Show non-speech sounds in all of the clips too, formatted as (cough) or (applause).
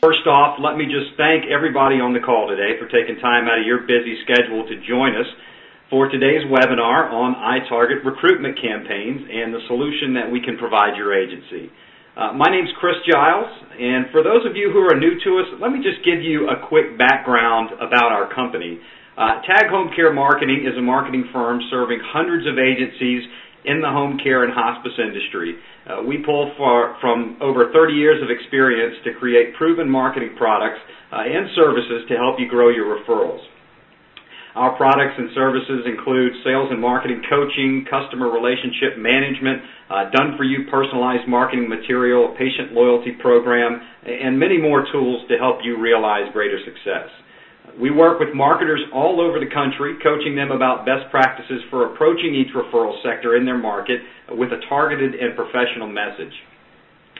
First off, let me just thank everybody on the call today for taking time out of your busy schedule to join us for today's webinar on iTarget recruitment campaigns and the solution that we can provide your agency. Uh, my name's Chris Giles, and for those of you who are new to us, let me just give you a quick background about our company. Uh, Tag Home Care Marketing is a marketing firm serving hundreds of agencies in the home care and hospice industry. Uh, we pull from over 30 years of experience to create proven marketing products uh, and services to help you grow your referrals. Our products and services include sales and marketing coaching, customer relationship management, uh, done-for-you personalized marketing material, patient loyalty program, and many more tools to help you realize greater success. We work with marketers all over the country, coaching them about best practices for approaching each referral sector in their market with a targeted and professional message.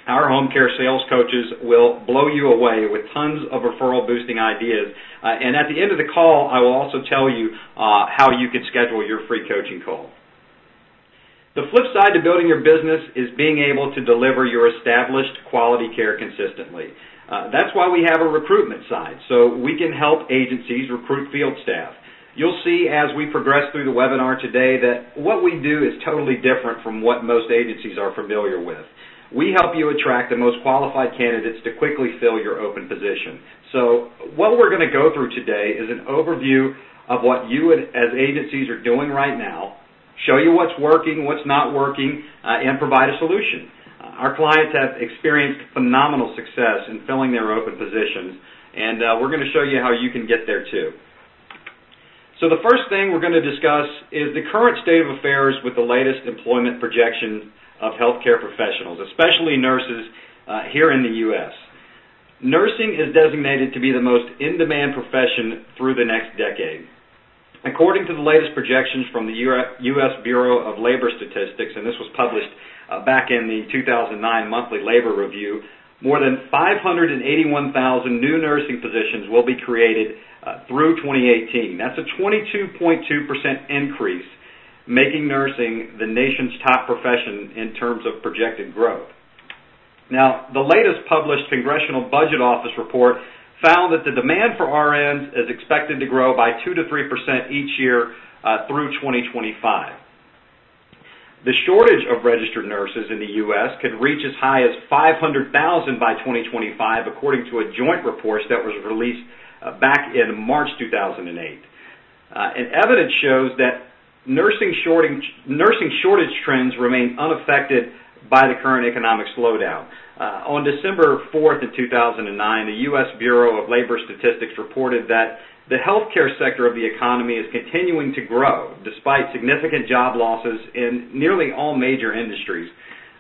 Our home care sales coaches will blow you away with tons of referral boosting ideas. Uh, and at the end of the call, I will also tell you uh, how you can schedule your free coaching call. The flip side to building your business is being able to deliver your established quality care consistently. Uh, that's why we have a recruitment side, so we can help agencies recruit field staff. You'll see as we progress through the webinar today that what we do is totally different from what most agencies are familiar with. We help you attract the most qualified candidates to quickly fill your open position. So what we're going to go through today is an overview of what you as agencies are doing right now, show you what's working, what's not working, uh, and provide a solution. Our clients have experienced phenomenal success in filling their open positions, and uh, we're going to show you how you can get there too. So the first thing we're going to discuss is the current state of affairs with the latest employment projection of healthcare professionals, especially nurses uh, here in the U.S. Nursing is designated to be the most in-demand profession through the next decade. According to the latest projections from the U.S. Bureau of Labor Statistics, and this was published uh, back in the 2009 monthly labor review, more than 581,000 new nursing positions will be created uh, through 2018. That's a 22.2% increase, making nursing the nation's top profession in terms of projected growth. Now, the latest published Congressional Budget Office report found that the demand for RNs is expected to grow by 2 to 3% each year uh, through 2025. The shortage of registered nurses in the U.S. could reach as high as 500,000 by 2025, according to a joint report that was released uh, back in March 2008. Uh, and evidence shows that nursing nursing shortage trends remain unaffected by the current economic slowdown. Uh, on December 4th in 2009, the U.S. Bureau of Labor Statistics reported that the healthcare sector of the economy is continuing to grow despite significant job losses in nearly all major industries.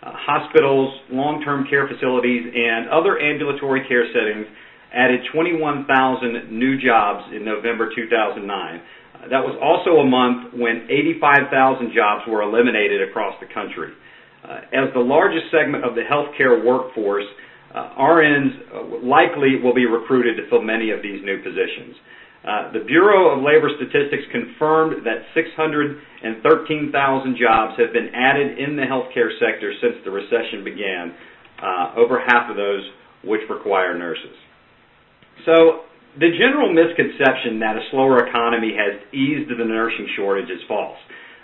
Uh, hospitals, long-term care facilities, and other ambulatory care settings added 21,000 new jobs in November 2009. Uh, that was also a month when 85,000 jobs were eliminated across the country. Uh, as the largest segment of the healthcare workforce, uh, RNs likely will be recruited to fill many of these new positions. Uh, the Bureau of Labor Statistics confirmed that 613,000 jobs have been added in the healthcare sector since the recession began, over half of those which require nurses. So the general misconception that a slower economy has eased the nursing shortage is false.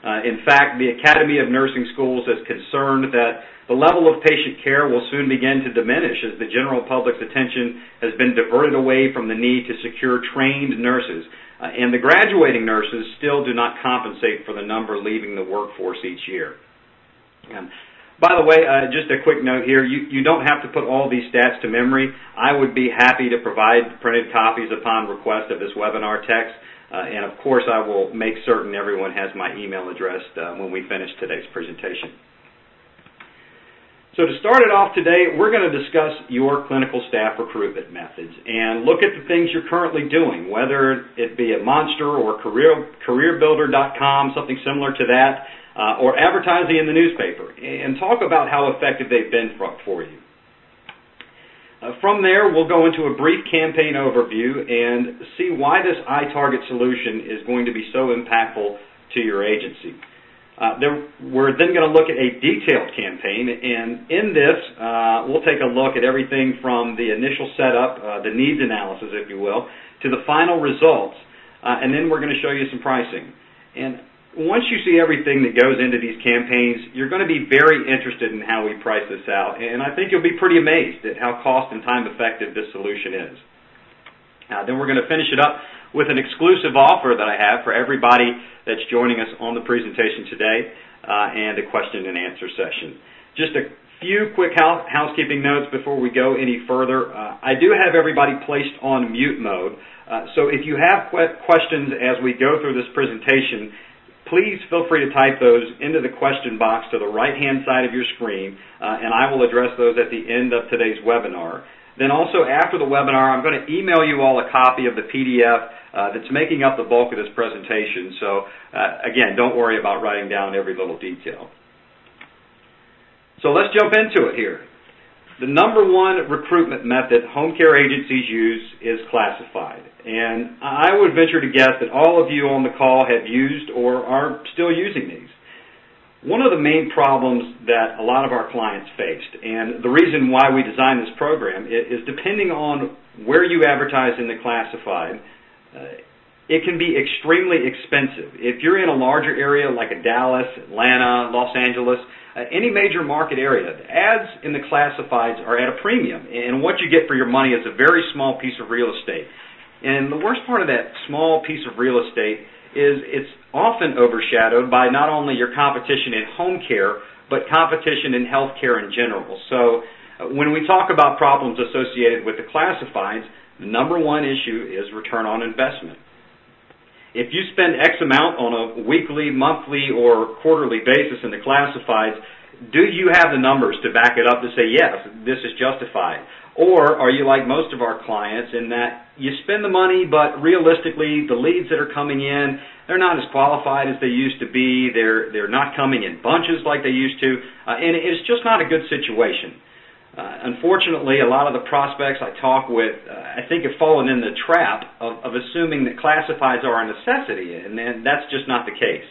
Uh, in fact, the Academy of Nursing Schools is concerned that the level of patient care will soon begin to diminish as the general public's attention has been diverted away from the need to secure trained nurses. Uh, and the graduating nurses still do not compensate for the number leaving the workforce each year. Um, by the way, uh, just a quick note here, you, you don't have to put all these stats to memory. I would be happy to provide printed copies upon request of this webinar text. Uh, and of course, I will make certain everyone has my email address uh, when we finish today's presentation. So to start it off today, we're going to discuss your clinical staff recruitment methods and look at the things you're currently doing, whether it be a Monster or career, CareerBuilder.com, something similar to that, uh, or advertising in the newspaper, and talk about how effective they've been for, for you. Uh, from there, we'll go into a brief campaign overview and see why this iTarget solution is going to be so impactful to your agency. Uh, there, we're then going to look at a detailed campaign, and in this, uh, we'll take a look at everything from the initial setup, uh, the needs analysis, if you will, to the final results, uh, and then we're going to show you some pricing. And once you see everything that goes into these campaigns, you're going to be very interested in how we price this out, and I think you'll be pretty amazed at how cost and time effective this solution is. Uh, then we're going to finish it up with an exclusive offer that I have for everybody that's joining us on the presentation today uh, and a question and answer session. Just a few quick house, housekeeping notes before we go any further. Uh, I do have everybody placed on mute mode, uh, so if you have que questions as we go through this presentation, please feel free to type those into the question box to the right-hand side of your screen, uh, and I will address those at the end of today's webinar. Then also after the webinar, I'm going to email you all a copy of the PDF uh, that's making up the bulk of this presentation. So uh, again, don't worry about writing down every little detail. So let's jump into it here. The number one recruitment method home care agencies use is classified. And I would venture to guess that all of you on the call have used or are still using these. One of the main problems that a lot of our clients faced, and the reason why we designed this program, is depending on where you advertise in the classified, uh, it can be extremely expensive. If you're in a larger area like a Dallas, Atlanta, Los Angeles, uh, any major market area, the ads in the classifieds are at a premium, and what you get for your money is a very small piece of real estate. And the worst part of that small piece of real estate is it's often overshadowed by not only your competition in home care, but competition in healthcare in general. So uh, when we talk about problems associated with the classifieds, the number one issue is return on investment. If you spend X amount on a weekly, monthly, or quarterly basis in the classifieds, do you have the numbers to back it up to say, yes, this is justified? Or are you like most of our clients in that you spend the money, but realistically, the leads that are coming in, they're not as qualified as they used to be. They're, they're not coming in bunches like they used to. Uh, and it's just not a good situation. Uh, unfortunately, a lot of the prospects I talk with, uh, I think, have fallen in the trap of, of assuming that classifieds are a necessity, and, and that's just not the case.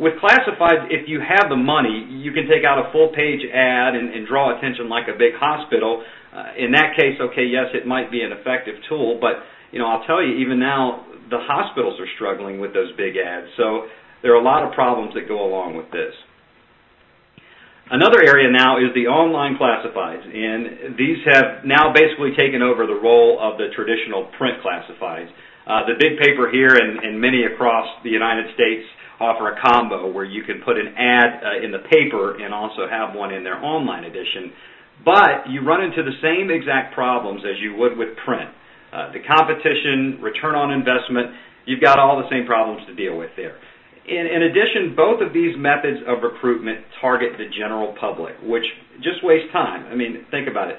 With classifieds, if you have the money, you can take out a full-page ad and, and draw attention like a big hospital. Uh, in that case, okay, yes, it might be an effective tool, but you know, I'll tell you, even now, the hospitals are struggling with those big ads. So there are a lot of problems that go along with this. Another area now is the online classifieds, and these have now basically taken over the role of the traditional print classifieds. Uh, the big paper here and, and, many across the United States offer a combo where you can put an ad uh, in the paper and also have one in their online edition. But you run into the same exact problems as you would with print. Uh, the competition, return on investment, you've got all the same problems to deal with there. In, in, addition, both of these methods of recruitment target the general public, which just wastes time. I mean, think about it.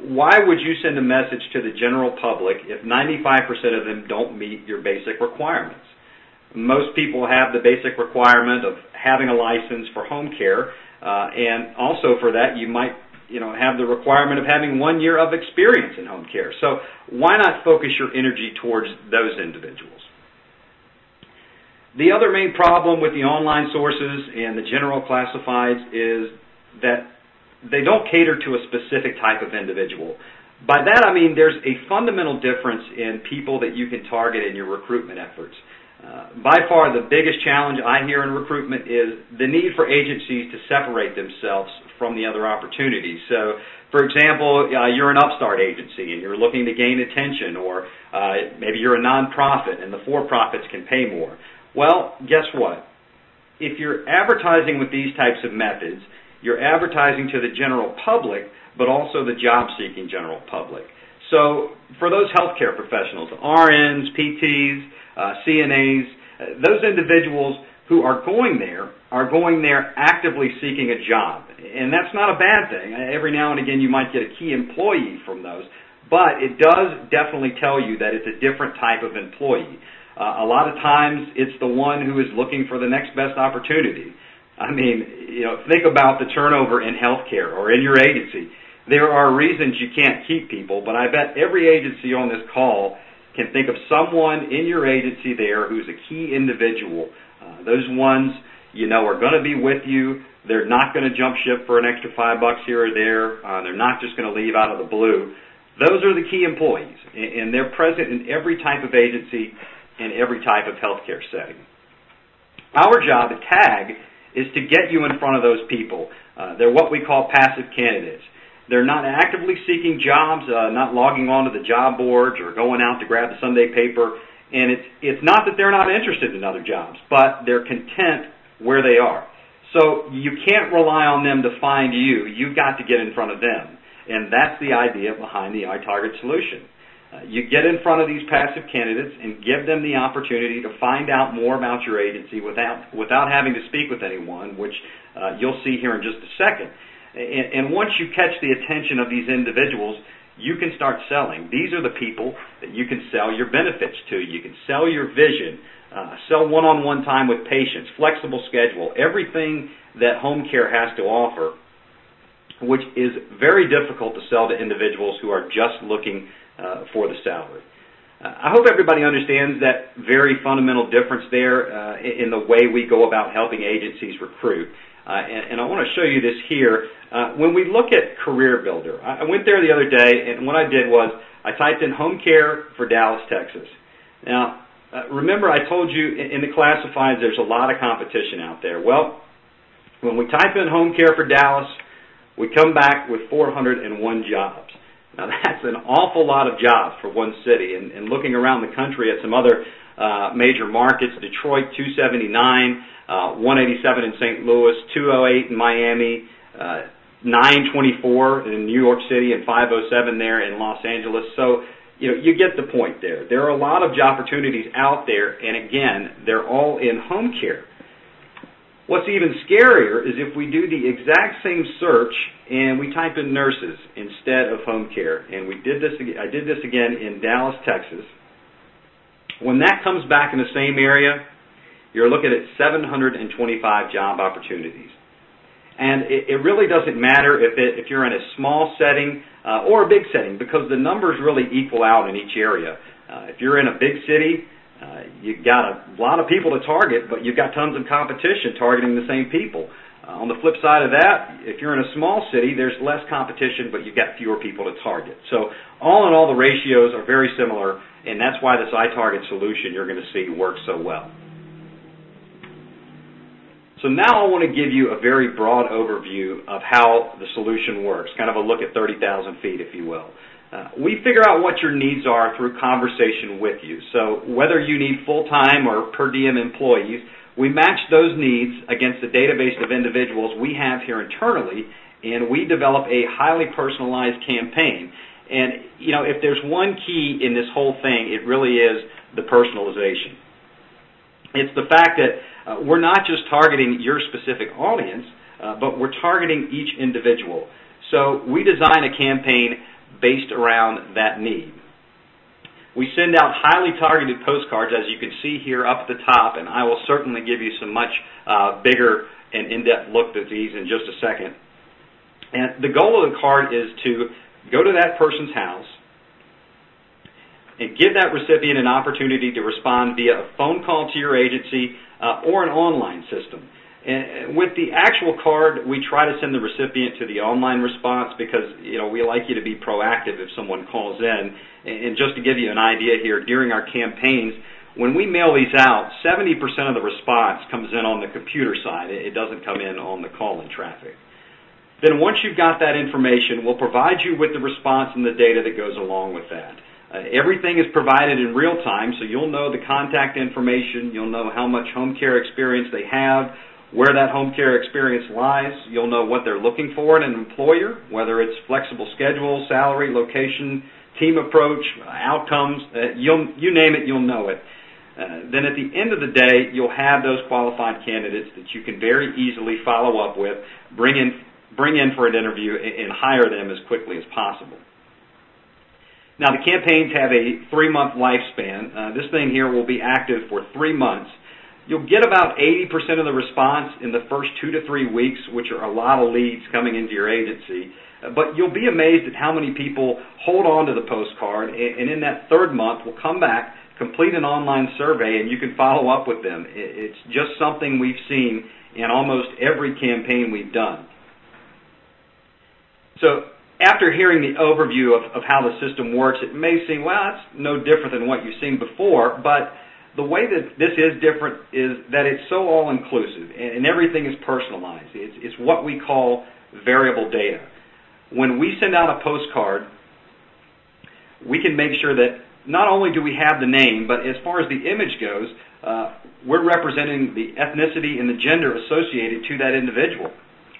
Why would you send a message to the general public if 95% of them don't meet your basic requirements? Most people have the basic requirement of having a license for home care, uh, and also for that you might you know, have the requirement of having one year of experience in home care. So why not focus your energy towards those individuals? The other main problem with the online sources and the general classifieds is that they don't cater to a specific type of individual. By that I mean there's a fundamental difference in people that you can target in your recruitment efforts. Uh, by far the biggest challenge I hear in recruitment is the need for agencies to separate themselves from the other opportunities. So, for example, uh, you're an upstart agency and you're looking to gain attention, or uh, maybe you're a nonprofit and the for-profits can pay more. Well, guess what? If you're advertising with these types of methods, you're advertising to the general public, but also the job-seeking general public. So for those healthcare professionals, RNs, PTs, uh, CNAs, uh, those individuals who are going there are going there actively seeking a job. And that's not a bad thing. Every now and again you might get a key employee from those, but it does definitely tell you that it's a different type of employee. Uh, a lot of times it's the one who is looking for the next best opportunity. I mean, you know, think about the turnover in healthcare or in your agency. There are reasons you can't keep people, but I bet every agency on this call can think of someone in your agency there who's a key individual. Uh, those ones you know are going to be with you. They're not going to jump ship for an extra five bucks here or there. Uh, they're not just going to leave out of the blue. Those are the key employees, and they're present in every type of agency and every type of healthcare setting. Our job at TAG is to get you in front of those people. Uh, they're what we call passive candidates. They're not actively seeking jobs, uh, not logging onto the job boards or going out to grab the Sunday paper. And it's it's not that they're not interested in other jobs, but they're content where they are. So you can't rely on them to find you. You've got to get in front of them. And that's the idea behind the iTarget solution. Uh, you get in front of these passive candidates and give them the opportunity to find out more about your agency without without having to speak with anyone, which uh, you'll see here in just a second. And, and once you catch the attention of these individuals, you can start selling. These are the people that you can sell your benefits to. You can sell your vision, uh, sell one-on-one time with patients, flexible schedule, everything that home care has to offer, which is very difficult to sell to individuals who are just looking uh, for the salary. Uh, I hope everybody understands that very fundamental difference there uh, in the way we go about helping agencies recruit. Uh, and, and, I want to show you this here. Uh, when we look at Career Builder, I went there the other day, and what I did was I typed in home care for Dallas, Texas. Now, uh, remember I told you in, in the classifieds there's a lot of competition out there. Well, when we type in home care for Dallas, we come back with 401 jobs. Now that's an awful lot of jobs for one city. And, and looking around the country at some other uh, major markets, Detroit 279, uh, 187 in St. Louis, 208 in Miami, uh, 924 in New York City, and 507 there in Los Angeles. So you know, you get the point there. There are a lot of job opportunities out there, and again, they're all in home care. What's even scarier is if we do the exact same search and we type in nurses instead of home care. And we did this. I did this again in Dallas, Texas. When that comes back in the same area, you're looking at 725 job opportunities. And it, it really doesn't matter if, it, if you're in a small setting uh, or a big setting because the numbers really equal out in each area. Uh, if you're in a big city, uh, you've got a lot of people to target, but you've got tons of competition targeting the same people. Uh, on the flip side of that, if you're in a small city, there's less competition, but you've got fewer people to target. So all in all, the ratios are very similar, and that's why this iTarget solution you're going to see works so well. So now I want to give you a very broad overview of how the solution works, kind of a look at 30,000 feet, if you will. Uh, we figure out what your needs are through conversation with you. So whether you need full-time or per diem employees, we match those needs against the database of individuals we have here internally, and we develop a highly personalized campaign. And, you know, if there's one key in this whole thing, it really is the personalization. It's the fact that uh, we're not just targeting your specific audience, uh, but we're targeting each individual. So we design a campaign based around that need. We send out highly targeted postcards, as you can see here up at the top, and I will certainly give you some much uh, bigger and in-depth look at these in just a second. And the goal of the card is to go to that person's house and give that recipient an opportunity to respond via a phone call to your agency uh, or an online system. And with the actual card, we try to send the recipient to the online response because you know we like you to be proactive if someone calls in. And just to give you an idea here, during our campaigns, when we mail these out, 70% of the response comes in on the computer side. It doesn't come in on the call-in traffic. Then once you've got that information, we'll provide you with the response and the data that goes along with that. Uh, everything is provided in real time, so you'll know the contact information, you'll know how much home care experience they have, where that home care experience lies. You'll know what they're looking for in an employer, whether it's flexible schedule, salary, location, team approach, outcomes. Uh, you'll, you name it, you'll know it. Uh, then at the end of the day, you'll have those qualified candidates that you can very easily follow up with, bring in, bring in for an interview, and, hire them as quickly as possible. Now, the campaigns have a three-month lifespan. Uh, this thing here will be active for three months. You'll get about 80% of the response in the first two to three weeks, which are a lot of leads coming into your agency. But you'll be amazed at how many people hold on to the postcard, and in that third month will come back, complete an online survey and you can follow up with them. It's just something we've seen in almost every campaign we've done. So after hearing the overview of, of how the system works, it may seem, well, it's no different than what you've seen before, but the way that this is different is that it's so all-inclusive and, and everything is personalized. It's, it's what we call variable data. When we send out a postcard, we can make sure that not only do we have the name, but as far as the image goes, uh, we're representing the ethnicity and the gender associated to that individual.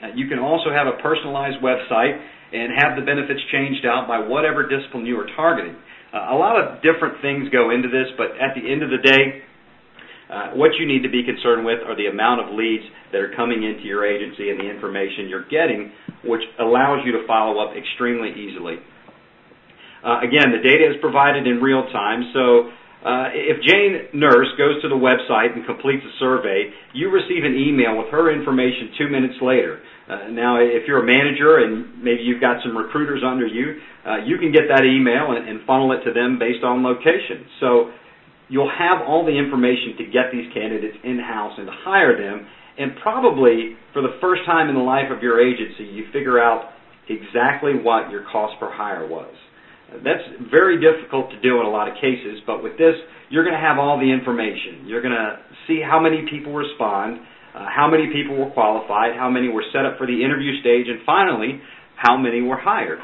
Uh, you can also have a personalized website and have the benefits changed out by whatever discipline you are targeting. Uh, a lot of different things go into this, but at the end of the day, uh, what you need to be concerned with are the amount of leads that are coming into your agency and the information you're getting, which allows you to follow up extremely easily. Uh, again, the data is provided in real time, so uh, if Jane Nurse goes to the website and completes a survey, you receive an email with her information two minutes later. Uh, now, if you're a manager and maybe you've got some recruiters under you, uh, you can get that email and, and funnel it to them based on location. So you'll have all the information to get these candidates in-house and to hire them. And probably for the first time in the life of your agency, you figure out exactly what your cost per hire was. That's very difficult to do in a lot of cases, but with this, you're going to have all the information. You're going to see how many people respond, uh, how many people were qualified, how many were set up for the interview stage, and finally, how many were hired.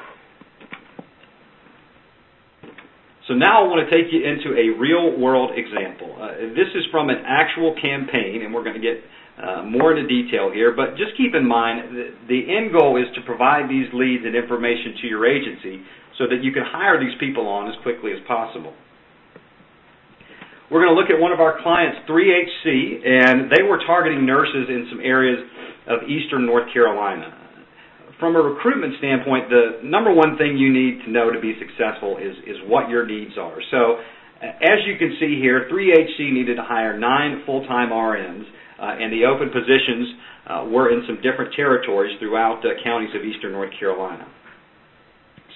So now I want to take you into a real world example. Uh, this is from an actual campaign, and we're going to get uh, more into detail here, but just keep in mind the end goal is to provide these leads and information to your agency so that you can hire these people on as quickly as possible. We're going to look at one of our clients, 3HC, and they were targeting nurses in some areas of eastern North Carolina. From a recruitment standpoint, the number one thing you need to know to be successful is, is what your needs are. So, as you can see here, 3HC needed to hire nine full-time RNs, uh, and the open positions uh, were in some different territories throughout the counties of eastern North Carolina.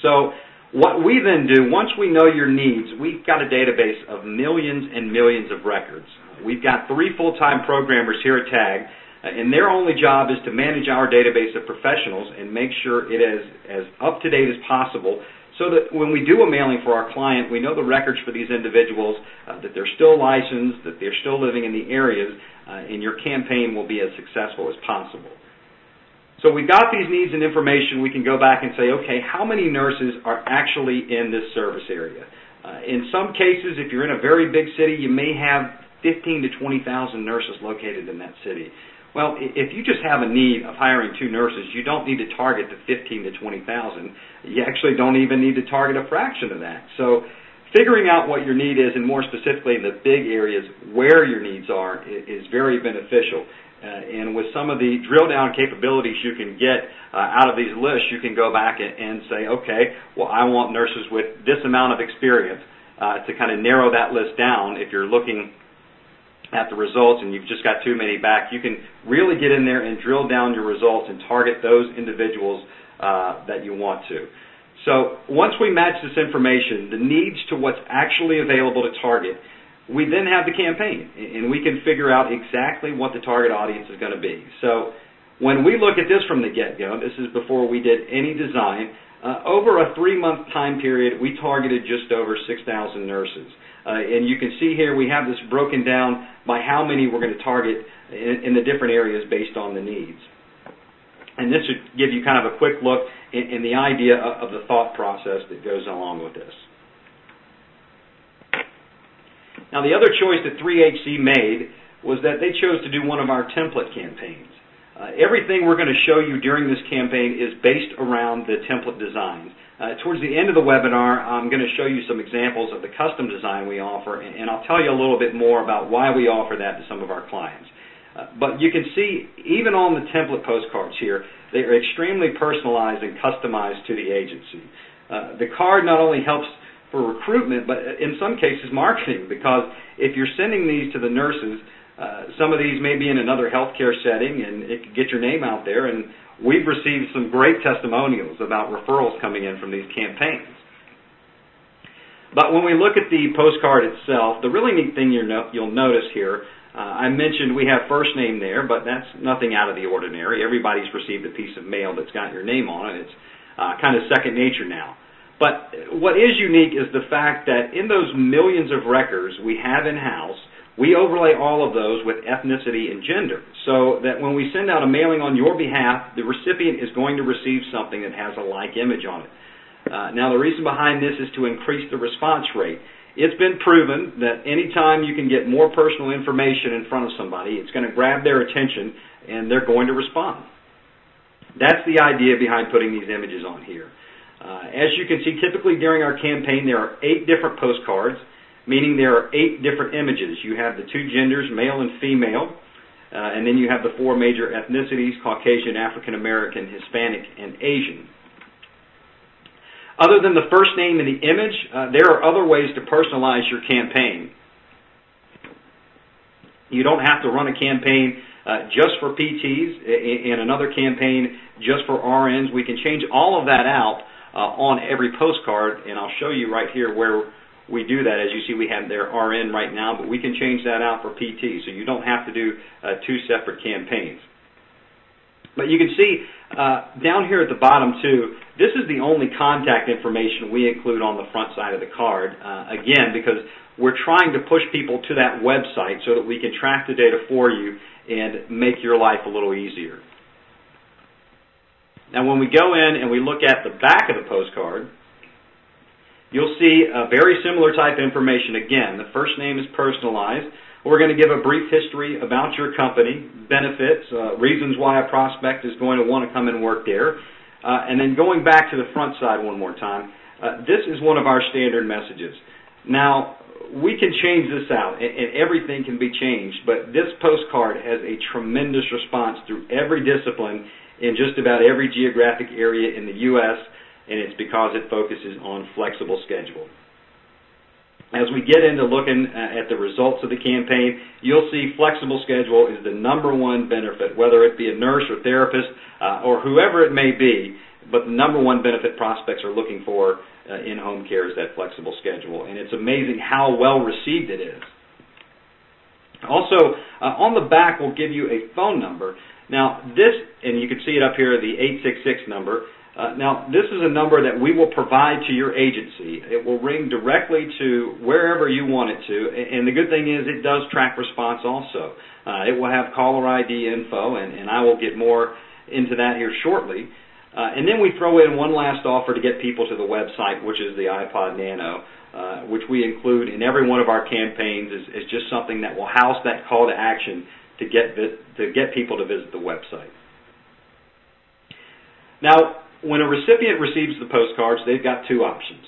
So what we then do, once we know your needs, we've got a database of millions and millions of records. We've got three full-time programmers here at TAG, uh, and their only job is to manage our database of professionals and make sure it is as up-to-date as possible so that when we do a mailing for our client, we know the records for these individuals, uh, that they're still licensed, that they're still living in the areas, uh, and your campaign will be as successful as possible. So we've got these needs and information. We can go back and say, okay, how many nurses are actually in this service area? Uh, in some cases, if you're in a very big city, you may have 15 to 20,000 nurses located in that city. Well, if you just have a need of hiring two nurses, you don't need to target the 15 to 20,000. You actually don't even need to target a fraction of that. So figuring out what your need is, and more specifically in the big areas where your needs are, is very beneficial. Uh, and with some of the drill down capabilities you can get uh, out of these lists, you can go back and, and say, okay, well, I want nurses with this amount of experience uh, to kind of narrow that list down. If you're looking at the results and you've just got too many back, you can really get in there and drill down your results and target those individuals uh, that you want to. So once we match this information, the needs to what's actually available to target, we then have the campaign, and we can figure out exactly what the target audience is going to be. So when we look at this from the get-go, this is before we did any design, uh, over a three-month time period, we targeted just over 6,000 nurses. Uh, and you can see here we have this broken down by how many we're going to target in, in the different areas based on the needs. And this should give you kind of a quick look in, in the idea of, of the thought process that goes along with this. Now, the other choice that 3HC made was that they chose to do one of our template campaigns. Uh, everything we're going to show you during this campaign is based around the template designs. Uh, towards the end of the webinar, I'm going to show you some examples of the custom design we offer, and, and I'll tell you a little bit more about why we offer that to some of our clients. Uh, but you can see, even on the template postcards here, they are extremely personalized and customized to the agency. Uh, the card not only helps for recruitment, but in some cases marketing, because if you're sending these to the nurses, uh, some of these may be in another healthcare setting, and it could get your name out there. And we've received some great testimonials about referrals coming in from these campaigns. But when we look at the postcard itself, the really neat thing no, you'll notice here, uh, I mentioned we have first name there, but that's nothing out of the ordinary. Everybody's received a piece of mail that's got your name on it. It's uh, kind of second nature now. But what is unique is the fact that in those millions of records we have in-house, we overlay all of those with ethnicity and gender so that when we send out a mailing on your behalf, the recipient is going to receive something that has a like image on it. Uh, now, the reason behind this is to increase the response rate. It's been proven that anytime you can get more personal information in front of somebody, it's going to grab their attention and they're going to respond. That's the idea behind putting these images on here. Uh, as you can see, typically during our campaign, there are eight different postcards, meaning there are eight different images. You have the two genders, male and female, uh, and then you have the four major ethnicities, Caucasian, African American, Hispanic, and Asian. Other than the first name and the image, uh, there are other ways to personalize your campaign. You don't have to run a campaign uh, just for PTs and another campaign just for RNs. We can change all of that out uh, on every postcard, and I'll show you right here where we do that. As you see, we have their RN right now, but we can change that out for PT, so you don't have to do uh, two separate campaigns. But you can see uh, down here at the bottom too, this is the only contact information we include on the front side of the card. Uh, again, because we're trying to push people to that website so that we can track the data for you and make your life a little easier. Now when we go in and we look at the back of the postcard, you'll see a very similar type of information. Again, the first name is personalized. We're going to give a brief history about your company, benefits, uh, reasons why a prospect is going to want to come and work there. Uh, and then going back to the front side one more time, uh, this is one of our standard messages. Now, we can change this out, and, and everything can be changed, but this postcard has a tremendous response through every discipline in just about every geographic area in the U.S., and it's because it focuses on flexible schedule. As we get into looking uh, at the results of the campaign, you'll see flexible schedule is the number one benefit, whether it be a nurse or therapist uh, or whoever it may be, but the number one benefit prospects are looking for uh, in home care is that flexible schedule. And it's amazing how well received it is. Also, uh, on the back, we'll give you a phone number now, this, and you can see it up here, the 866 number. Uh, now, this is a number that we will provide to your agency. It will ring directly to wherever you want it to, and the good thing is it does track response also. Uh, it will have caller ID info, and, and I will get more into that here shortly. Uh, and then we throw in one last offer to get people to the website, which is the iPod Nano, uh, which we include in every one of our campaigns is, is just something that will house that call to action to get to get people to visit the website. Now, when a recipient receives the postcards, they've got two options.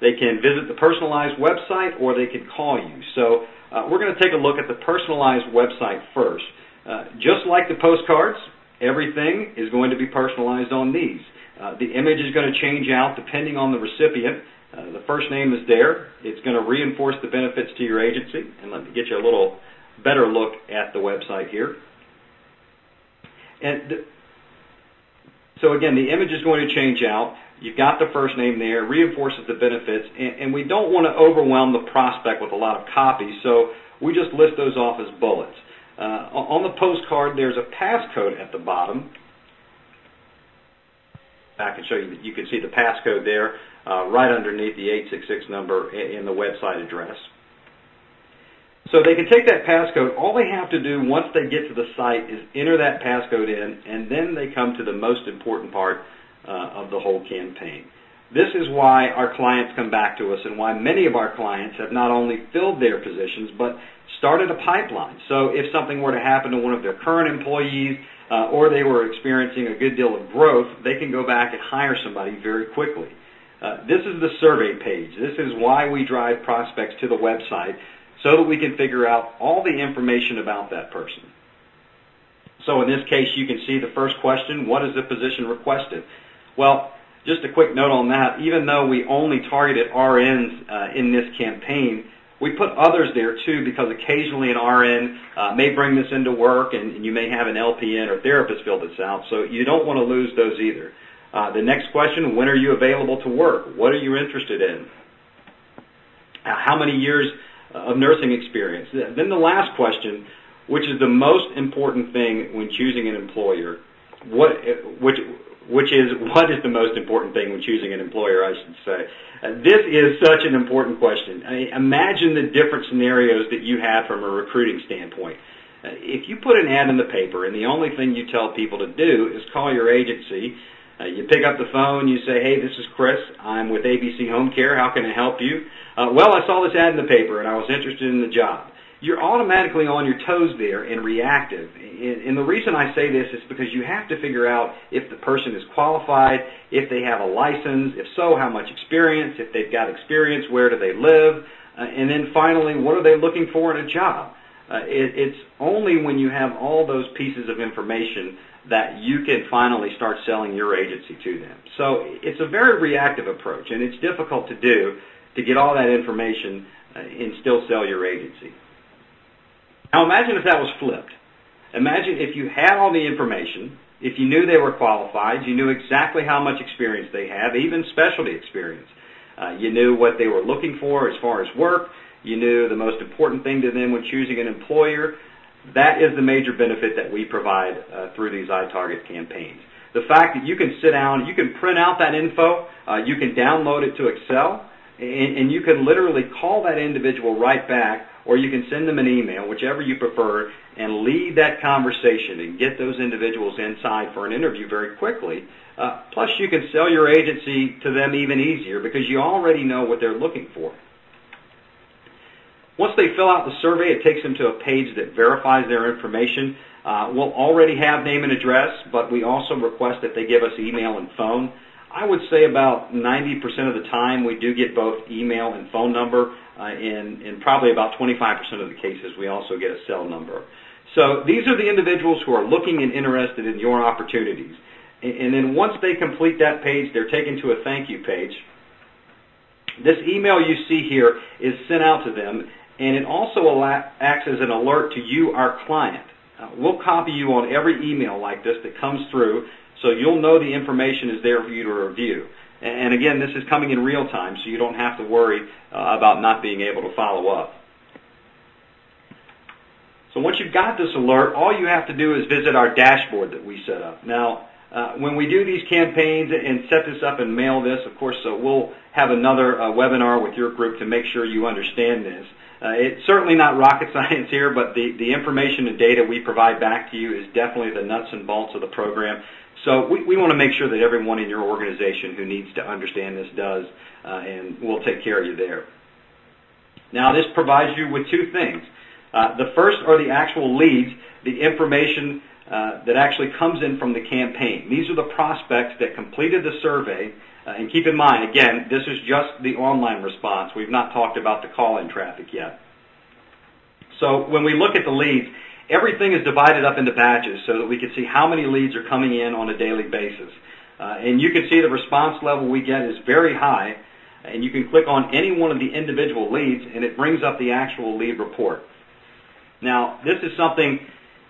They can visit the personalized website or they can call you. So uh, we're going to take a look at the personalized website first. Uh, just like the postcards, everything is going to be personalized on these. Uh, the image is going to change out depending on the recipient. Uh, the first name is there. It's going to reinforce the benefits to your agency. And let me get you a little better look at the website here. And so again, the image is going to change out. You've got the first name there, reinforces the benefits, and, and we don't want to overwhelm the prospect with a lot of copy, so we just list those off as bullets. Uh, on the postcard, there's a passcode at the bottom. I can show you, that you can see the passcode there uh, right underneath the 866 number in the website address. So they can take that passcode. All they have to do once they get to the site is enter that passcode in, and then they come to the most important part uh, of the whole campaign. This is why our clients come back to us and why many of our clients have not only filled their positions, but started a pipeline. So if something were to happen to one of their current employees, uh, or they were experiencing a good deal of growth, they can go back and hire somebody very quickly. Uh, this is the survey page. This is why we drive prospects to the website so that we can figure out all the information about that person. So in this case, you can see the first question, what is the position requested? Well, just a quick note on that, even though we only targeted RNs uh, in this campaign, we put others there too because occasionally an RN uh, may bring this into work and, and, you may have an LPN or therapist fill this out, so you don't want to lose those either. Uh, the next question, when are you available to work? What are you interested in? how many years of nursing experience. Then the last question, which is the most important thing when choosing an employer, what, which, which is what is the most important thing when choosing an employer, I should say. Uh, this is such an important question. I mean, imagine the different scenarios that you have from a recruiting standpoint. Uh, if you put an ad in the paper and the only thing you tell people to do is call your agency, uh, you pick up the phone, you say, hey, this is Chris, I'm with ABC Home Care, how can I help you? Uh, well, I saw this ad in the paper and I was interested in the job you're automatically on your toes there and reactive. And the reason I say this is because you have to figure out if the person is qualified, if they have a license, if so, how much experience, if they've got experience, where do they live, uh, and then finally, what are they looking for in a job? Uh, it, it's only when you have all those pieces of information that you can finally start selling your agency to them. So it's a very reactive approach, and it's difficult to do to get all that information uh, and still sell your agency. Now imagine if that was flipped. Imagine if you had all the information, if you knew they were qualified, you knew exactly how much experience they have, even specialty experience. Uh, you knew what they were looking for as far as work. You knew the most important thing to them when choosing an employer. That is the major benefit that we provide uh, through these iTarget campaigns. The fact that you can sit down, you can print out that info, uh, you can download it to Excel, and, and you can literally call that individual right back or you can send them an email, whichever you prefer, and lead that conversation and get those individuals inside for an interview very quickly. Uh, plus, you can sell your agency to them even easier because you already know what they're looking for. Once they fill out the survey, it takes them to a page that verifies their information. Uh, we'll already have name and address, but we also request that they give us email and phone. I would say about 90% of the time we do get both email and phone number. Uh, in, in probably about 25% of the cases, we also get a cell number. So these are the individuals who are looking and interested in your opportunities. And, and then once they complete that page, they're taken to a thank you page. This email you see here is sent out to them, and it also acts as an alert to you, our client. Uh, we'll copy you on every email like this that comes through so you'll know the information is there for you to review. And again, this is coming in real time, so you don't have to worry uh, about not being able to follow up. So once you've got this alert, all you have to do is visit our dashboard that we set up. Now, uh, when we do these campaigns and set this up and mail this, of course, uh, we'll have another uh, webinar with your group to make sure you understand this. Uh, it's certainly not rocket (laughs) science here, but the, the information and data we provide back to you is definitely the nuts and bolts of the program. So we, we want to make sure that everyone in your organization who needs to understand this does, uh, and we'll take care of you there. Now, this provides you with two things. Uh, the first are the actual leads, the information uh, that actually comes in from the campaign. These are the prospects that completed the survey. Uh, and keep in mind, again, this is just the online response. We've not talked about the call-in traffic yet. So when we look at the leads, Everything is divided up into batches so that we can see how many leads are coming in on a daily basis. Uh, and you can see the response level we get is very high, and you can click on any one of the individual leads, and it brings up the actual lead report. Now, this is something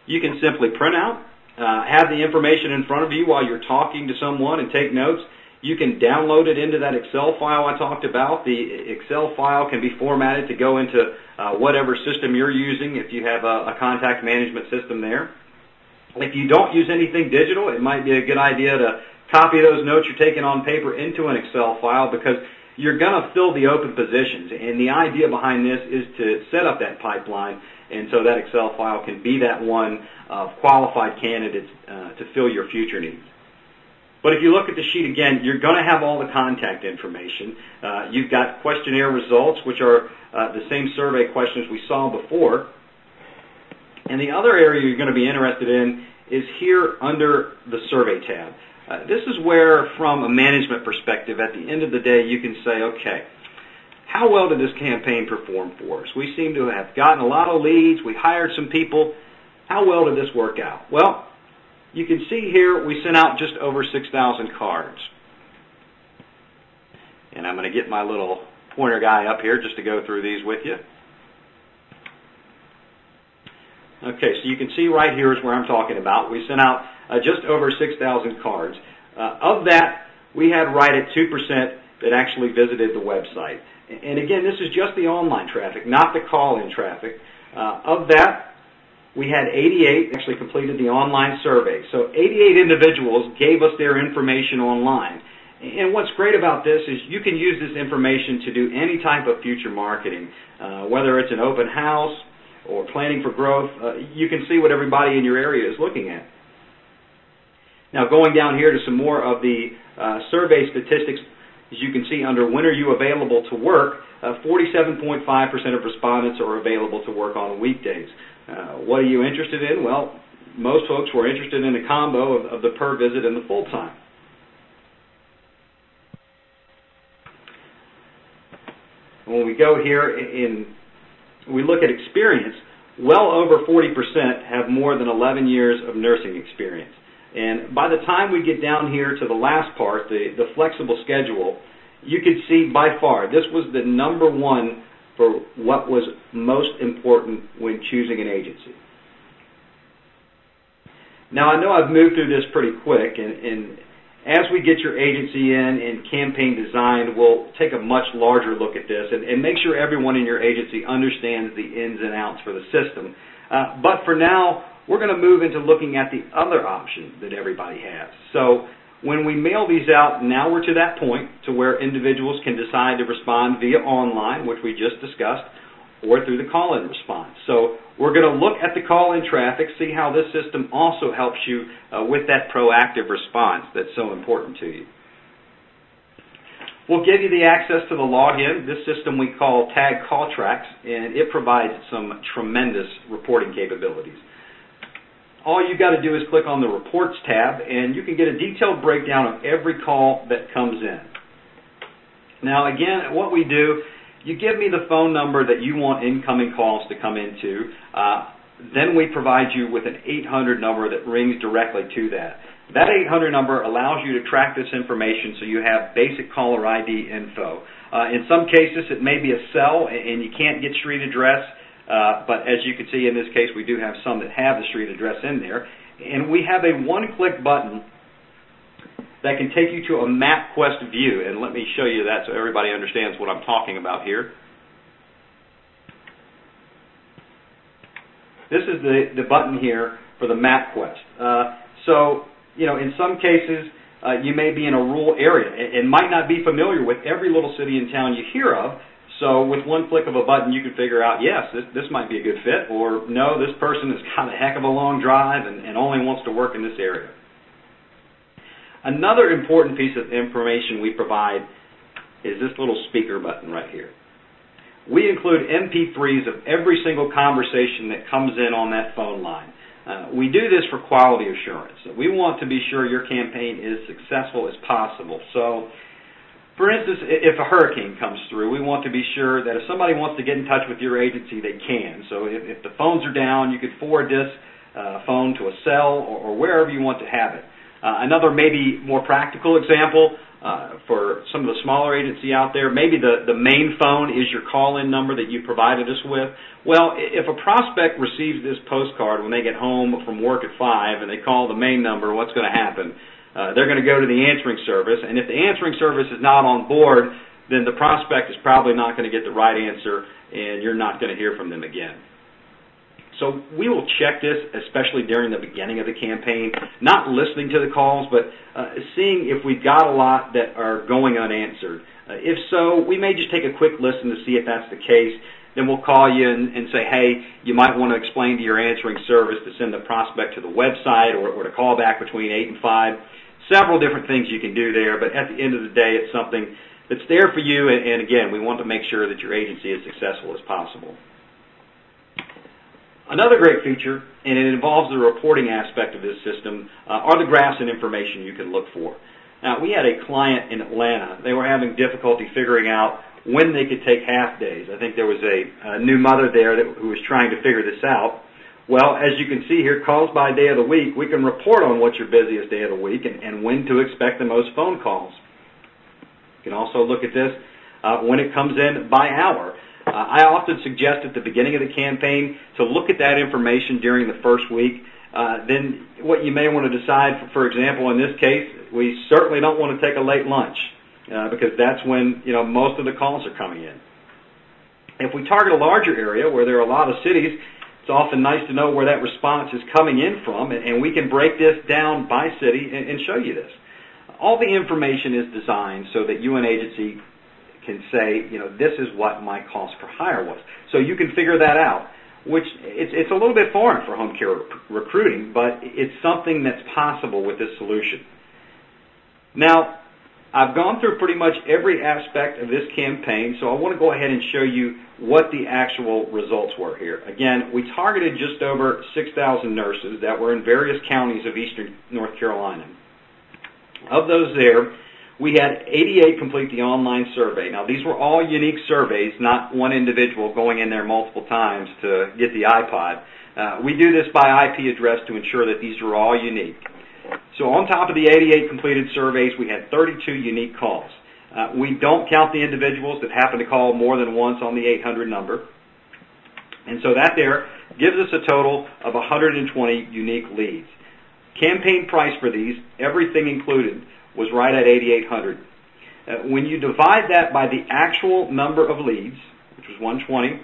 you can simply print out, uh, have the information in front of you while you're talking to someone and take notes. You can download it into that Excel file I talked about. The Excel file can be formatted to go into uh, whatever system you're using if you have a, a contact management system there. If you don't use anything digital, it might be a good idea to copy those notes you're taking on paper into an Excel file because you're going to fill the open positions. And the idea behind this is to set up that pipeline and so that Excel file can be that one of qualified candidates uh, to fill your future needs. But if you look at the sheet again, you're going to have all the contact information. Uh, you've got questionnaire results, which are uh, the same survey questions we saw before. And the other area you're going to be interested in is here under the survey tab. Uh, this is where, from a management perspective, at the end of the day, you can say, okay, how well did this campaign perform for us? We seem to have gotten a lot of leads. We hired some people. How well did this work out? Well, you can see here we sent out just over 6,000 cards. And I'm going to get my little pointer guy up here just to go through these with you. Okay, so you can see right here is where I'm talking about. We sent out uh, just over 6,000 cards. Uh, of that, we had right at 2% that actually visited the website. And again, this is just the online traffic, not the call-in traffic. Uh, of that, we had 88 actually completed the online survey. So 88 individuals gave us their information online. And what's great about this is you can use this information to do any type of future marketing, uh, whether it's an open house or planning for growth. Uh, you can see what everybody in your area is looking at. Now going down here to some more of the uh, survey statistics, as you can see under when are you available to work, 47.5% uh, of respondents are available to work on weekdays. Uh, what are you interested in? Well, most folks were interested in a combo of, of the per visit and the full time. When we go here in, we look at experience, well over 40% have more than 11 years of nursing experience. And by the time we get down here to the last part, the, the flexible schedule, you could see by far this was the number one for what was most important when choosing an agency. Now I know I've moved through this pretty quick and, and as we get your agency in and campaign designed, we'll take a much larger look at this and, and make sure everyone in your agency understands the ins and outs for the system. Uh, but for now, we're going to move into looking at the other option that everybody has. So when we mail these out, now we're to that point to where individuals can decide to respond via online, which we just discussed, or through the call-in response. So we're going to look at the call-in traffic, see how this system also helps you uh, with that proactive response that's so important to you. We'll give you the access to the login. This system we call Tag Call Tracks, and it provides some tremendous reporting capabilities. All you've got to do is click on the Reports tab, and you can get a detailed breakdown of every call that comes in. Now, again, what we do you give me the phone number that you want incoming calls to come into. Uh, then we provide you with an 800 number that rings directly to that. That 800 number allows you to track this information so you have basic caller ID info. Uh, in some cases, it may be a cell and you can't get street address, but as you can see in this case, we do have some that have the street address in there. And we have a one-click button that can take you to a MapQuest view. And let me show you that so everybody understands what I'm talking about here. This is the, the button here for the MapQuest. Uh, so, you know, in some cases, uh, you may be in a rural area and, and might not be familiar with every little city and town you hear of. So with one click of a button, you can figure out, yes, this, this might be a good fit, or no, this person has got a heck of a long drive and, and only wants to work in this area. Another important piece of information we provide is this little speaker button right here. We include MP3s of every single conversation that comes in on that phone line. Uh, we do this for quality assurance. We want to be sure your campaign is successful as possible. So, for instance, if a hurricane comes through, we want to be sure that if somebody wants to get in touch with your agency, they can. So if, if the phones are down, you could forward this uh, phone to a cell or, or wherever you want to have it. Uh, another maybe more practical example uh, for some of the smaller agency out there, maybe the, the main phone is your call-in number that you provided us with. Well, if a prospect receives this postcard when they get home from work at 5 and they call the main number, what's going to happen? Uh, they're going to go to the answering service, and if the answering service is not on board, then the prospect is probably not going to get the right answer, and you're not going to hear from them again. So we will check this, especially during the beginning of the campaign, not listening to the calls, but uh, seeing if we've got a lot that are going unanswered. Uh, if so, we may just take a quick listen to see if that's the case. Then we'll call you and, and say, hey, you might want to explain to your answering service to send the prospect to the website or, or to call back between 8 and 5. Several different things you can do there, but at the end of the day, it's something that's there for you, and, and again, we want to make sure that your agency is successful as possible. Another great feature, and it involves the reporting aspect of this system, uh, are the graphs and information you can look for. Now, we had a client in Atlanta. They were having difficulty figuring out when they could take half days. I think there was a, a new mother there that, who was trying to figure this out. Well, as you can see here, calls by day of the week, we can report on what's your busiest day of the week and, and when to expect the most phone calls. You can also look at this uh, when it comes in by hour. Uh, I often suggest at the beginning of the campaign to look at that information during the first week. Uh, then what you may want to decide, for, for example, in this case, we certainly don't want to take a late lunch. uh, because that's when you know most of the calls are coming in. If we target a larger area where there are a lot of cities, it's often nice to know where that response is coming in from, and, and we can break this down by city and, and show you this. All the information is designed so that you, an agency, can say, you know, this is what my cost per hire was. So you can figure that out, which it's, it's a little bit foreign for home care recruiting, but it's something that's possible with this solution. Now, I've gone through pretty much every aspect of this campaign, so I want to go ahead and show you what the actual results were here. Again, we targeted just over 6,000 nurses that were in various counties of eastern North Carolina. Of those there, we had 88 complete the online survey. Now, these were all unique surveys, not one individual going in there multiple times to get the iPod. Uh, we do this by IP address to ensure that these are all unique. So on top of the 88 completed surveys, we had 32 unique calls. Uh, we don't count the individuals that happen to call more than once on the 800 number. And so that there gives us a total of 120 unique leads. Campaign price for these, everything included, was right at 8,800. Uh, when you divide that by the actual number of leads, which was 120,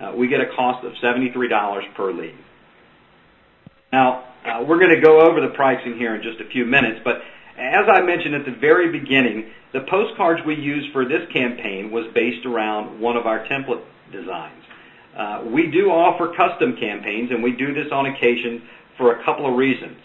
uh, we get a cost of $73 per lead. Now, uh, we're going to go over the pricing here in just a few minutes, but as I mentioned at the very beginning, the postcards we used for this campaign was based around one of our template designs. Uh, we do offer custom campaigns, and we do this on occasion for a couple of reasons.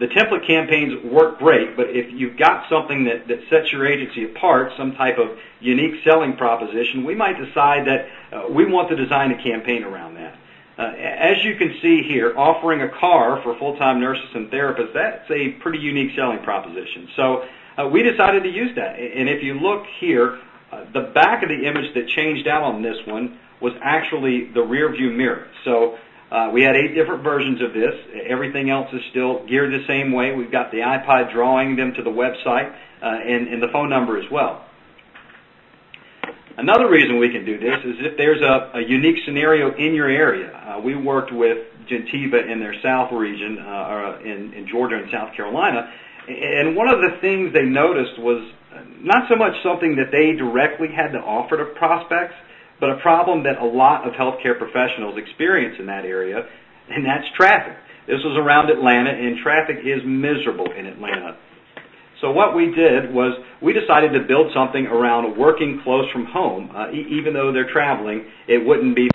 The template campaigns work great, but if you've got something that, that sets your agency apart, some type of unique selling proposition, we might decide that uh, we want to design a campaign around that. Uh, as you can see here, offering a car for full-time nurses and therapists, that's a pretty unique selling proposition. So uh, we decided to use that. And if you look here, uh, the back of the image that changed out on this one was actually the rear view mirror. So uh, we had eight different versions of this. Everything else is still geared the same way. We've got the iPod drawing them to the website uh, and, and the phone number as well. Another reason we can do this is if there's a, a unique scenario in your area. Uh, we worked with Gentiva in their south region, uh, in, in Georgia and South Carolina, and one of the things they noticed was not so much something that they directly had to offer to prospects, but a problem that a lot of healthcare professionals experience in that area, and that's traffic. This was around Atlanta, and traffic is miserable in Atlanta. So what we did was we decided to build something around working close from home. Uh, e- even though they're traveling, it wouldn't be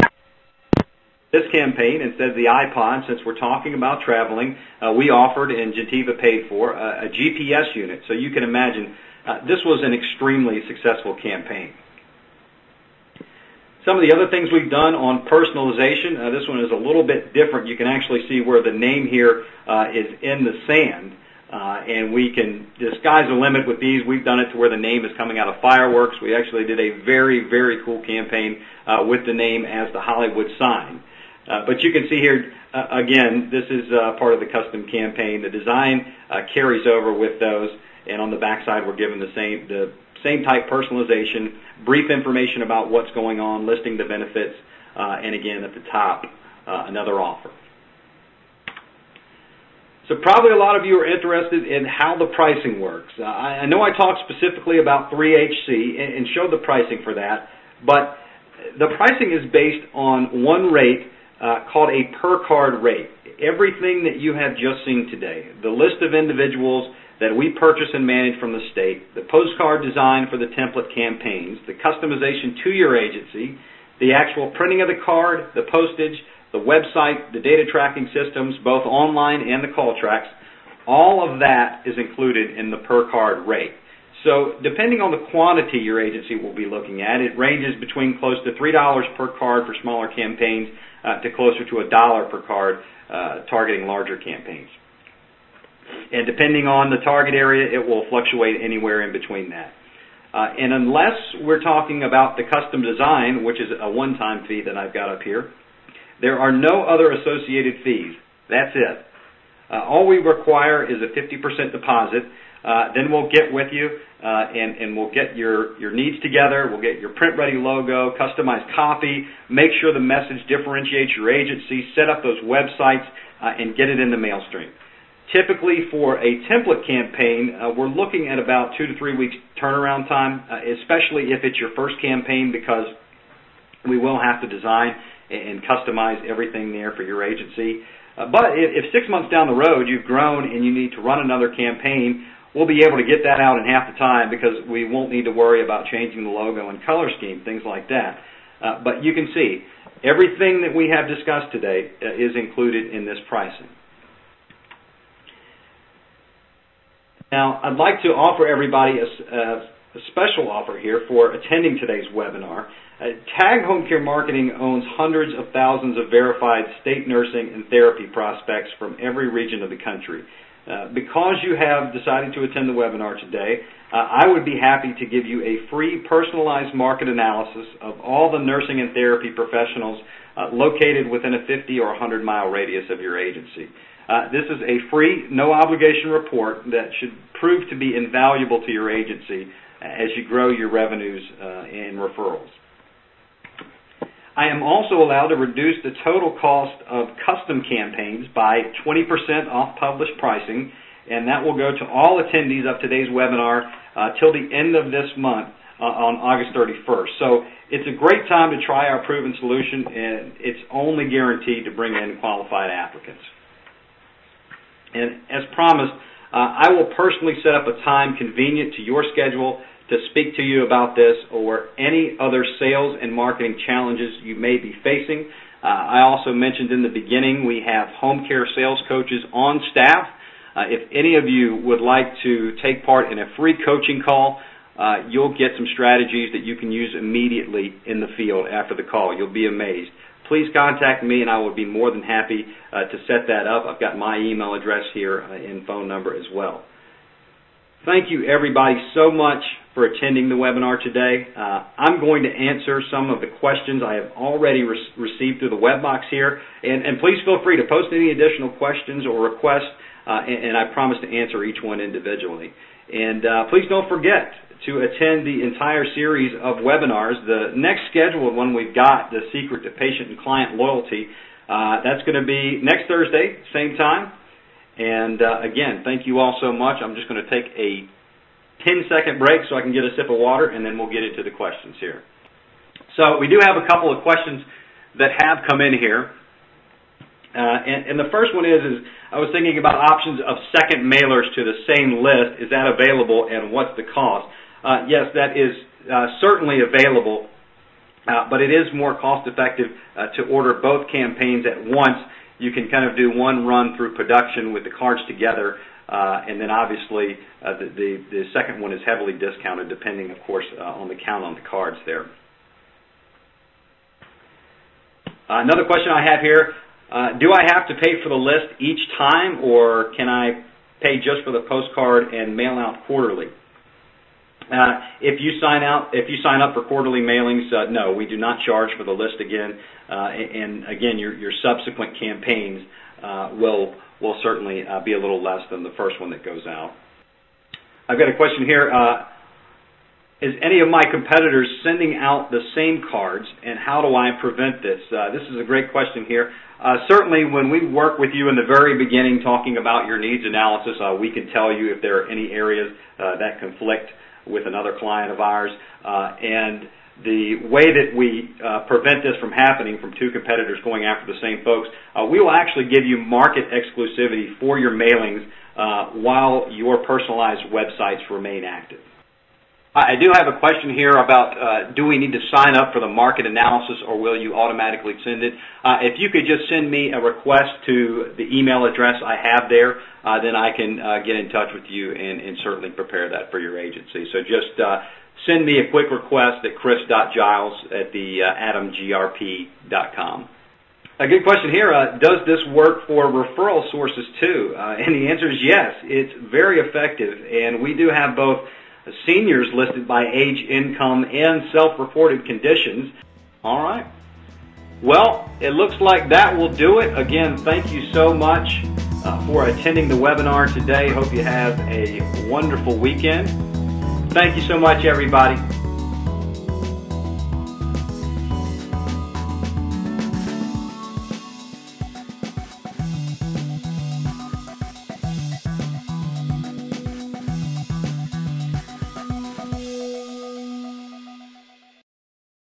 this campaign, instead of the iPod, since we're talking about traveling, uh, we offered and Gentiva paid for uh, a GPS unit. So you can imagine uh, this was an extremely successful campaign. Some of the other things we've done on personalization, uh, this one is a little bit different. You can actually see where the name here uh, is in the sand. Uh, and we can, sky's the limit with these. We've done it to where the name is coming out of fireworks. We actually did a very, very cool campaign uh, with the name as the Hollywood sign. Uh, but you can see here, uh, again, this is uh, part of the custom campaign. The design uh, carries over with those, and on the backside we're given the same, the same type personalization, brief information about what's going on, listing the benefits, uh, and again at the top, uh, another offer. So probably a lot of you are interested in how the pricing works. Uh, I, I know I talked specifically about 3HC and, and showed the pricing for that, but the pricing is based on one rate uh, called a per card rate. Everything that you have just seen today, the list of individuals that we purchase and manage from the state, the postcard design for the template campaigns, the customization to your agency, the actual printing of the card, the postage, the website, the data tracking systems, both online and the call tracks, all of that is included in the per card rate. So depending on the quantity your agency will be looking at, it ranges between close to $3 per card for smaller campaigns uh, to closer to a dollar per card uh, targeting larger campaigns. And depending on the target area, it will fluctuate anywhere in between that. Uh, and unless we're talking about the custom design, which is a one-time fee that I've got up here, there are no other associated fees. That's it. Uh, all we require is a 50% deposit. Uh, then we'll get with you uh, and, and we'll get your, your needs together. We'll get your print ready logo, customized copy, make sure the message differentiates your agency, set up those websites, uh, and get it in the mail stream. Typically, for a template campaign, uh, we're looking at about two to three weeks turnaround time, uh, especially if it's your first campaign, because we will have to design and customize everything there for your agency. Uh, but if, if six months down the road you've grown and you need to run another campaign, we'll be able to get that out in half the time because we won't need to worry about changing the logo and color scheme, things like that. Uh, but you can see, everything that we have discussed today uh, is included in this pricing. Now, I'd like to offer everybody a, a, a special offer here for attending today's webinar. Uh, TAG Home Care Marketing owns hundreds of thousands of verified state nursing and therapy prospects from every region of the country. Uh, because you have decided to attend the webinar today, uh, I would be happy to give you a free personalized market analysis of all the nursing and therapy professionals uh, located within a 50 or 100 mile radius of your agency. Uh, this is a free, no obligation report that should prove to be invaluable to your agency as you grow your revenues and referrals. I am also allowed to reduce the total cost of custom campaigns by 20% off published pricing, and that will go to all attendees of today's webinar uh, till the end of this month uh, on August 31st. So it's a great time to try our proven solution, and it's only guaranteed to bring in qualified applicants. And as promised, uh, I will personally set up a time convenient to your schedule to speak to you about this or any other sales and marketing challenges you may be facing. Uh, I also mentioned in the beginning we have home care sales coaches on staff. Uh, if any of you would like to take part in a free coaching call, uh, you'll get some strategies that you can use immediately in the field after the call. You'll be amazed. Please contact me and I will be more than happy uh, to set that up. I've got my email address here uh, and phone number as well. Thank you everybody so much for attending the webinar today. Uh, I'm going to answer some of the questions I have already re received through the web box here, and, and, please feel free to post any additional questions or requests, uh, and, and, I promise to answer each one individually. And uh, please don't forget to attend the entire series of webinars. The next scheduled one we've got, The Secret to Patient and Client Loyalty, uh, that's going to be next Thursday, same time. And uh, again, thank you all so much. I'm just going to take a 10 second break so I can get a sip of water and then we'll get into the questions here. So we do have a couple of questions that have come in here. Uh, and, and, the first one is, is I was thinking about options of second mailers to the same list. Is that available and what's the cost? Uh, yes, that is uh, certainly available, uh, but it is more cost effective uh, to order both campaigns at once. You can kind of do one run through production with the cards together obviously uh, the, second one is heavily discounted depending, of course, uh, on the count on the cards there. Uh, another question I have here, uh, do I have to pay for the list each time or can I pay just for the postcard and mail out quarterly? Uh, if you sign out, if you sign up for quarterly mailings, uh, no, we do not charge for the list again. Uh, and, and again, your, your subsequent campaigns uh, will will certainly uh, be a little less than the first one that goes out. I've got a question here. Uh, is any of my competitors sending out the same cards, and how do I prevent this? Uh, this is a great question here. Uh, certainly, when we work with you in the very beginning talking about your needs analysis, uh, we can tell you if there are any areas uh, that conflict with another client of ours. Uh, and the way that we uh, prevent this from happening from two competitors going after the same folks, uh, we will actually give you market exclusivity for your mailings uh, while your personalized websites remain active. I do have a question here about uh, do we need to sign up for the market analysis or will you automatically send it? Uh, if you could just send me a request to the email address I have there, uh, then I can get in touch with you and, and, certainly prepare that for your agency. So just send me a quick request at chris.giles at the uh, adamgrp.com. A good question here. Uh, does this work for referral sources too? Uh, and the answer is yes. It's very effective, and we do have both seniors listed by age, income, and self-reported conditions. All right. Well, it looks like that will do it. Again, thank you so much uh, for attending the webinar today. Hope you have a wonderful weekend. Thank you so much, everybody.